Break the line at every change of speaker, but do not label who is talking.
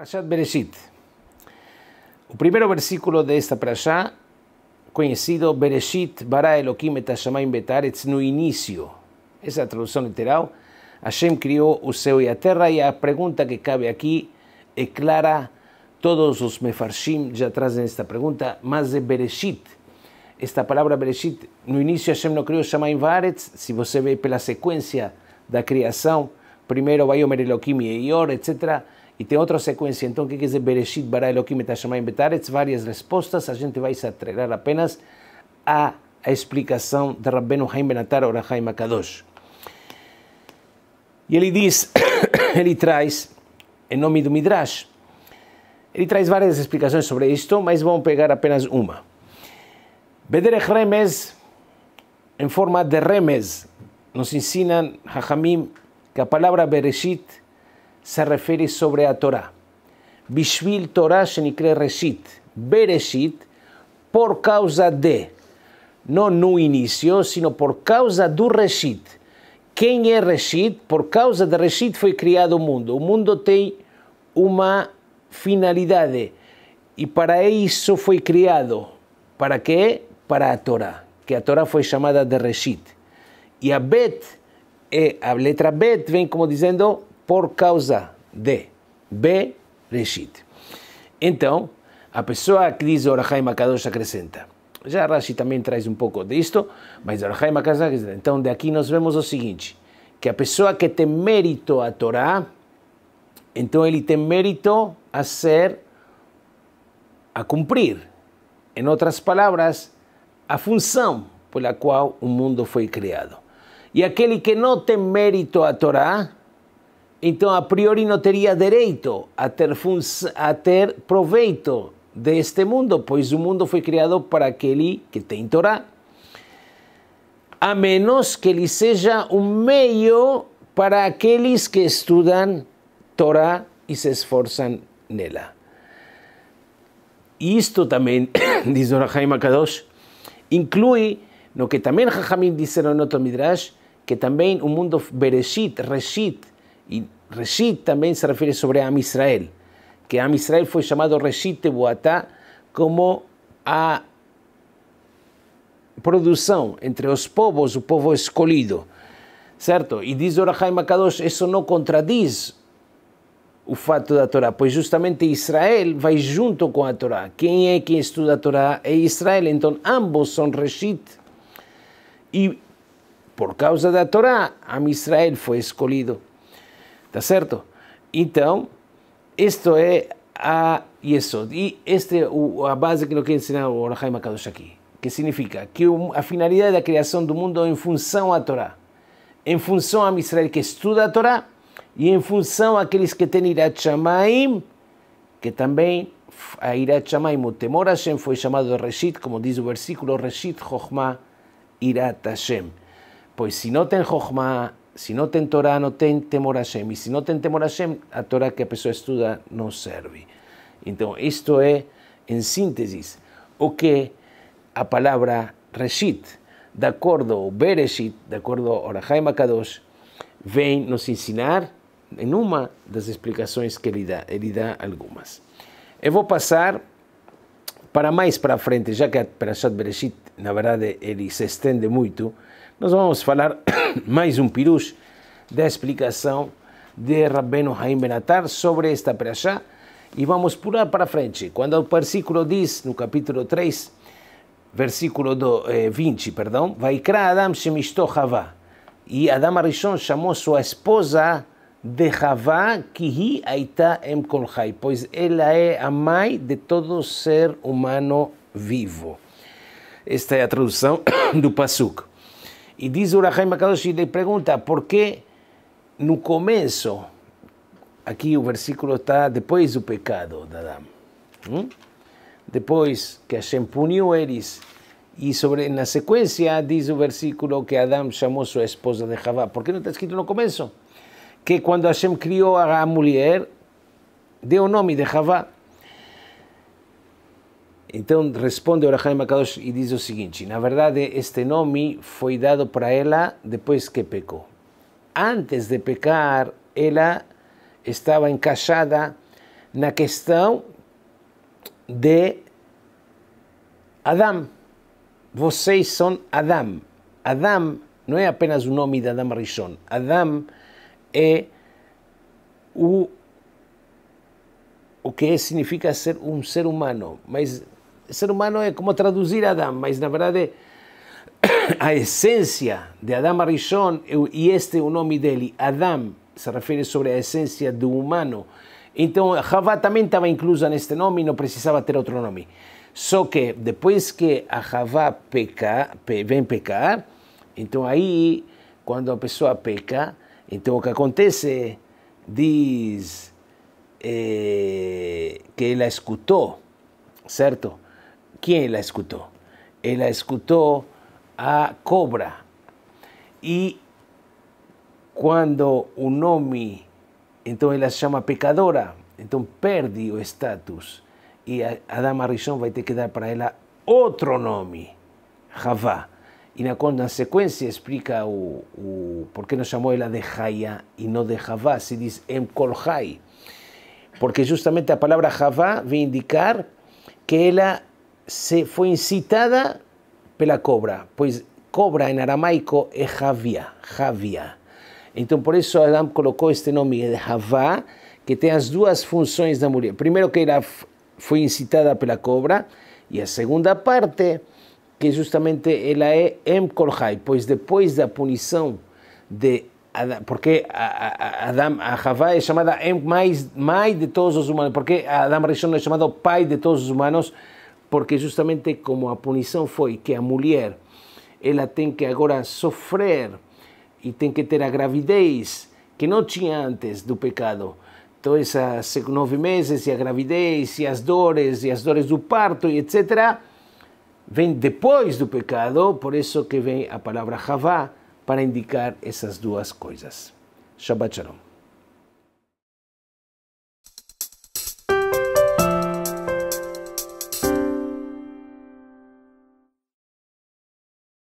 Parashat Bereshit. O primeiro versículo desta Parashá, conhecido Bereshit bara Elohim et hashamayim betaretz, no início. Essa é a tradução literal. Hashem criou o céu e a terra e a pergunta que cabe aqui é clara. Todos os mefarshim já trazem esta pergunta, mas é Bereshit. Esta palavra Bereshit, no início Hashem não criou Shamayim Varetz, se você vê pela sequência da criação, primeiro Vayomer Elohim e Eyor, etc., e tem outra sequência, então, que quer dizer Bereshit, Bara Elohim et Betaretz? Várias respostas, a gente vai se atrelar apenas à, à explicação de Rabbenu Haim Benatar ou Haim Akadosh. E ele diz, ele traz, em nome do Midrash, ele traz várias explicações sobre isto, mas vamos pegar apenas uma. Bederech Remes, em forma de Remes, nos ensinam Hachamim que a palavra Bereshit se refere sobre a Torá. Bishvil Torá shenikre Reshit. Bereshit, por causa de, não no início, sino por causa do Reshit. Quem é Reshit? Por causa de Reshit foi criado o mundo. O mundo tem uma finalidade e para isso foi criado. Para quê? Para a Torá, que a Torá foi chamada de Reshit. E a Bet, é, a letra Bet vem como dizendo por causa de Bereshit. Então, a pessoa que diz Orahaim Akadosh acrescenta. Já Rashi também traz um pouco disto, mas Orahaim Akadosh acrescenta. Então, daqui nós vemos o seguinte, que a pessoa que tem mérito a Torá, então ele tem mérito a ser, a cumprir. Em outras palavras, a função pela qual o mundo foi criado. E aquele que não tem mérito a Torá, então a priori não teria direito a ter, a ter proveito deste mundo, pois o mundo foi criado para aquele que tem Torá. A menos que ele seja um meio para aqueles que estudam Torá e se esforçam nela. E isto também, diz Orahaim Akadosh, inclui no que também Jajamim disseram no outro Midrash, que também o mundo Bereshit, Reshit, e Reshit também se refere sobre Am Israel, que Am Israel foi chamado Reshit Boatá como a produção entre os povos, o povo escolhido, certo? E diz Orahaim Akadosh, isso não contradiz o fato da Torá, pois justamente Israel vai junto com a Torá. Quem é quem estuda a Torá é Israel, então ambos são Reshit. E por causa da Torá, Am Israel foi escolhido. Tá certo? Então, isto é a isso. E esta é a base que nos quer ensinar o Orahaim Akadosh aqui. Que significa que a finalidade da criação do mundo é em função à Torá. Em função a Israel que estuda a Torá e em função àqueles que têm Irat Shamaim, que também a Irat Shamaim, o temor a Hashem, foi chamado de Reshit, como diz o versículo, Reshit Chochma Irat Hashem. Pois se não tem Chochma, se não tem Torá, não tem temor a Hashem. E se não tem temor a Hashem, a Torá que a pessoa estuda não serve. Então, isto é, em síntese, o que a palavra Reshit, de acordo ao Bereshit, de acordo ao Orahaim Akadosh, vem nos ensinar em uma das explicações que ele dá, ele dá algumas. Eu vou passar para mais para frente, já que a Perashat Bereshit, na verdade, ele se estende muito, nós vamos falar mais um pirush da explicação de Rabbenu Haim Benatar sobre esta Perashá e vamos pular para frente. Quando o versículo diz, no capítulo 3, versículo do, eh, 20, perdão, Vaikra Adam Shemishto Havá, e Adam Arishon chamou sua esposa de Havá, que hi aita em kolchai, pois ela é a mãe de todo ser humano vivo. Esta é a tradução do Pasuk. E diz o Rahaim Akadosh ele pergunta por que no começo, aqui o versículo está depois do pecado de Adão, hum? depois que Hashem puniu eles, e sobre, na sequência diz o versículo que Adão chamou sua esposa de Javá. Por que não está escrito no começo? Que quando Hashem criou a mulher, deu o nome de Javá. Então responde Orahaim Akadosh e diz o seguinte: na verdade, este nome foi dado para ela depois que pecou. Antes de pecar, ela estava encaixada na questão de Adam. Vocês são Adam. Adam não é apenas o nome de Adam Rishon. Adam é o, o que significa ser um ser humano. Mas ser humano é como traduzir Adam, mas na verdade a essência de Adam Arishon, e este é o nome dele, Adam, se refere sobre a essência do humano. Então, Havá também estava inclusa neste nome e não precisava ter outro nome. Só que depois que a Havá peca, vem pecar, então aí, quando a pessoa peca, então o que acontece diz eh, que ela escutou, certo? Quem ela escutou? Ela escutou a cobra. E quando o nome, então ela se chama pecadora, então perde o status. E Adama Rishon vai ter que dar para ela outro nome, Javá. E na, na sequência explica o, o por que não chamou ela de Jaya e não de Javá, se diz Emkolhai. Porque justamente a palavra Javá vem indicar que ela se foi incitada pela cobra, pois cobra em aramaico é Javia, Javia. Então por isso Adam colocou este nome de Javá, que tem as duas funções da mulher. Primeiro que ela foi incitada pela cobra, e a segunda parte que justamente ela é Emkolhai, pois depois da punição de Adam, porque a, Adam, a Havá é chamada em, mais, de todos os humanos, porque Adam Rishon é chamado pai de todos os humanos, porque justamente como a punição foi que a mulher ela tem que agora sofrer e tem que ter a gravidez que não tinha antes do pecado. Então, esses nove meses e a gravidez e as dores e as dores do parto e etc vem depois do pecado, por isso que vem a palavra Havá para indicar essas duas coisas. Shabbat Shalom.